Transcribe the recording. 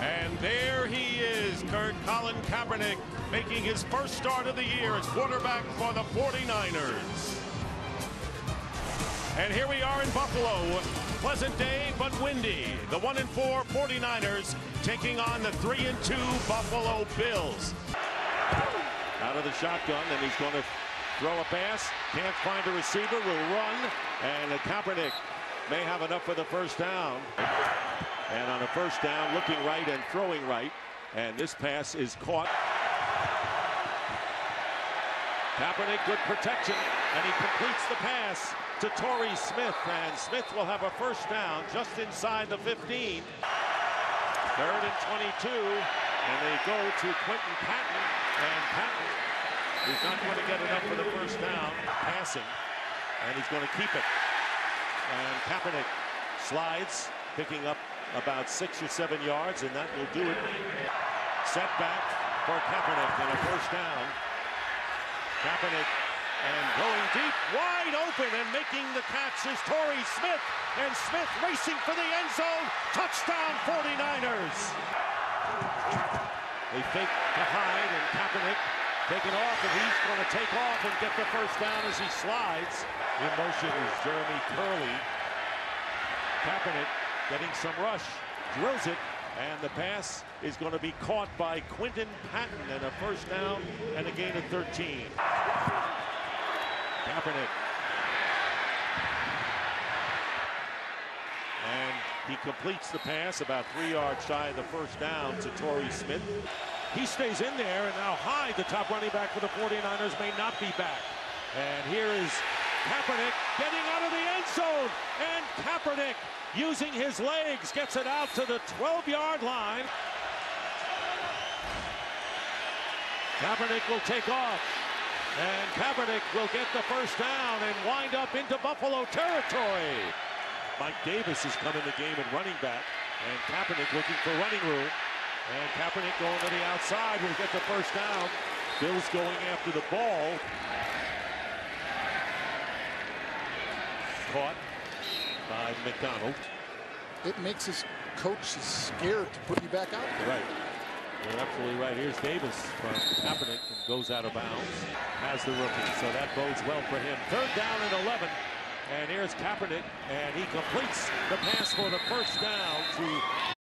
And there he is, Kurt Colin Kaepernick, making his first start of the year as quarterback for the 49ers. And here we are in Buffalo. Pleasant day, but windy. The 1 and 4 49ers taking on the 3 and 2 Buffalo Bills. Out of the shotgun, and he's going to throw a pass. Can't find a receiver, will run, and Kaepernick may have enough for the first down. And on a first down, looking right and throwing right. And this pass is caught. Kaepernick, good protection, and he completes the pass to Torrey Smith. And Smith will have a first down just inside the 15. Third and 22. And they go to Quinton Patton. And Patton is not going to get enough for the first down passing. And he's going to keep it. And Kaepernick slides, picking up about six or seven yards, and that will do it. Setback for Kaepernick and a first down. Kaepernick and going deep, wide open, and making the catch is Torrey Smith. And Smith racing for the end zone. Touchdown 49ers. They fake to Hyde, and Kaepernick taking off, and he's going to take off and get the first down as he slides. In motion is Jeremy Kerley. Kaepernick getting some rush, drills it, and the pass is going to be caught by Quinton Patton and a first down and a gain of 13. Kaepernick. And he completes the pass about three yards shy of the first down to Torrey Smith. He stays in there, and now Hyde, the top running back for the 49ers, may not be back. And here is Kaepernick getting out of the end zone. And Kaepernick, using his legs, gets it out to the 12-yard line. Kaepernick will take off. And Kaepernick will get the first down and wind up into Buffalo territory. Mike Davis has come in the game and running back. And Kaepernick looking for running room. And Kaepernick going to the outside will get the first down. Bills going after the ball. Caught by McDonald. It makes his coach scared to put you back out there. Right. You're absolutely right. Here's Davis from Kaepernick and goes out of bounds. Has the rookie, so that bodes well for him. Third down and 11. And here's Kaepernick, and he completes the pass for the first down to